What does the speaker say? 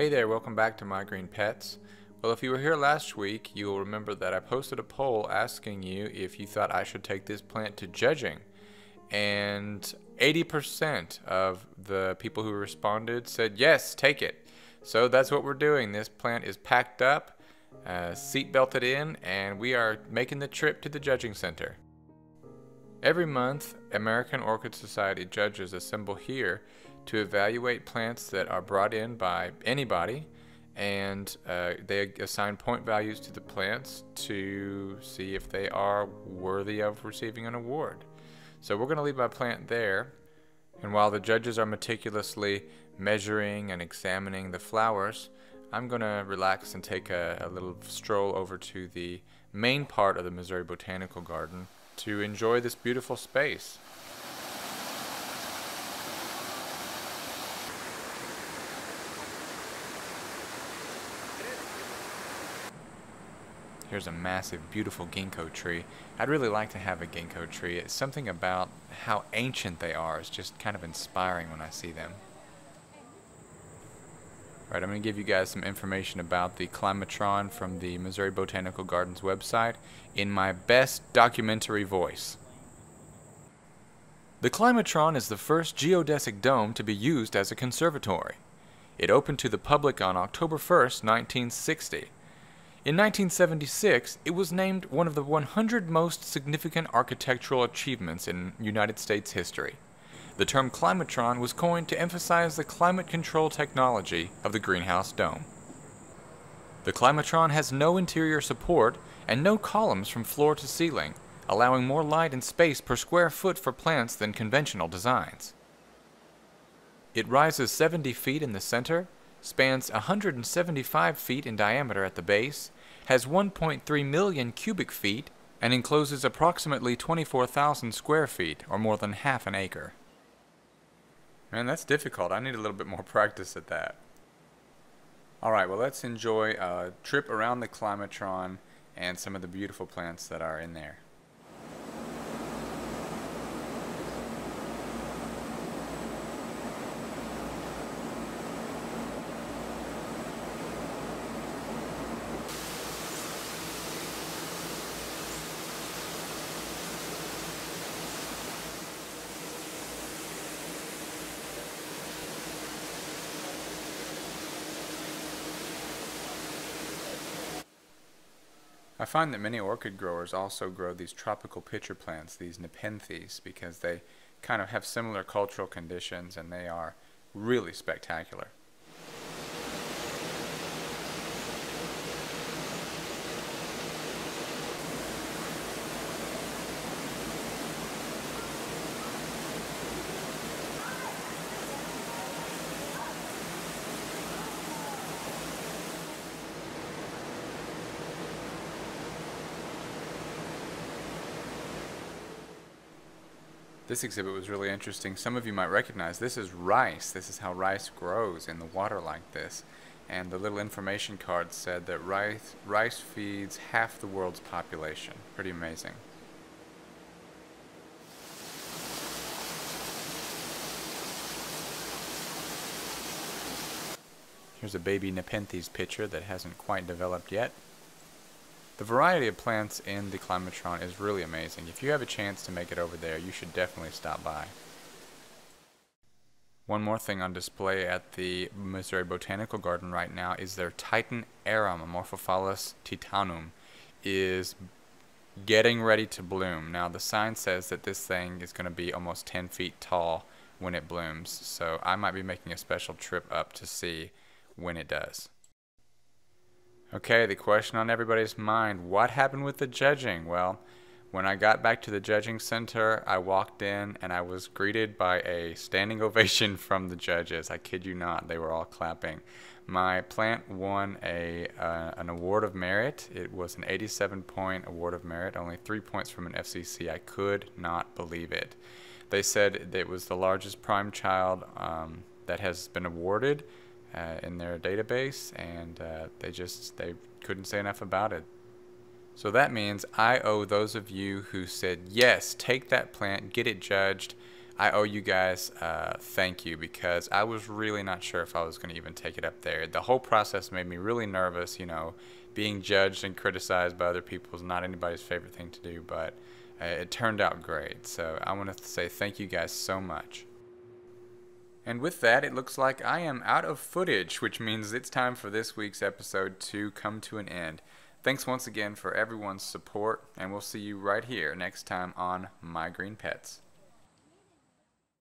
Hey there, welcome back to My Green Pets. Well, if you were here last week, you will remember that I posted a poll asking you if you thought I should take this plant to judging. And 80% of the people who responded said, yes, take it. So that's what we're doing. This plant is packed up, uh, seat belted in, and we are making the trip to the judging center. Every month, American Orchid Society judges assemble here to evaluate plants that are brought in by anybody and uh, they assign point values to the plants to see if they are worthy of receiving an award. So we're going to leave my plant there and while the judges are meticulously measuring and examining the flowers, I'm going to relax and take a, a little stroll over to the main part of the Missouri Botanical Garden to enjoy this beautiful space. Here's a massive, beautiful ginkgo tree. I'd really like to have a ginkgo tree. It's something about how ancient they are It's just kind of inspiring when I see them. Alright, I'm going to give you guys some information about the Climatron from the Missouri Botanical Gardens website in my best documentary voice. The Climatron is the first geodesic dome to be used as a conservatory. It opened to the public on October 1, 1960. In 1976, it was named one of the 100 most significant architectural achievements in United States history. The term climatron was coined to emphasize the climate control technology of the greenhouse dome. The climatron has no interior support and no columns from floor to ceiling, allowing more light and space per square foot for plants than conventional designs. It rises 70 feet in the center spans 175 feet in diameter at the base, has 1.3 million cubic feet, and encloses approximately 24,000 square feet, or more than half an acre. Man, that's difficult. I need a little bit more practice at that. Alright, well let's enjoy a trip around the Climatron and some of the beautiful plants that are in there. I find that many orchid growers also grow these tropical pitcher plants, these nepenthes, because they kind of have similar cultural conditions and they are really spectacular. This exhibit was really interesting. Some of you might recognize this is rice. This is how rice grows in the water like this. And the little information card said that rice, rice feeds half the world's population. Pretty amazing. Here's a baby Nepenthes pitcher that hasn't quite developed yet. The variety of plants in the Climatron is really amazing. If you have a chance to make it over there, you should definitely stop by. One more thing on display at the Missouri Botanical Garden right now is their Titan arum, Amorphophallus titanum, is getting ready to bloom. Now the sign says that this thing is going to be almost 10 feet tall when it blooms, so I might be making a special trip up to see when it does. Okay, the question on everybody's mind what happened with the judging? Well, when I got back to the judging center, I walked in and I was greeted by a standing ovation from the judges. I kid you not, they were all clapping. My plant won a uh, an award of merit. It was an 87 point award of merit, only three points from an FCC. I could not believe it. They said it was the largest prime child um, that has been awarded uh, in their database, and uh, they just they couldn't say enough about it. So that means I owe those of you who said yes, take that plant, get it judged. I owe you guys uh, thank you because I was really not sure if I was going to even take it up there. The whole process made me really nervous. You know, being judged and criticized by other people is not anybody's favorite thing to do, but uh, it turned out great. So I want to say thank you guys so much. And with that, it looks like I am out of footage, which means it's time for this week's episode to come to an end. Thanks once again for everyone's support, and we'll see you right here next time on My Green Pets.